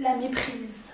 la méprise.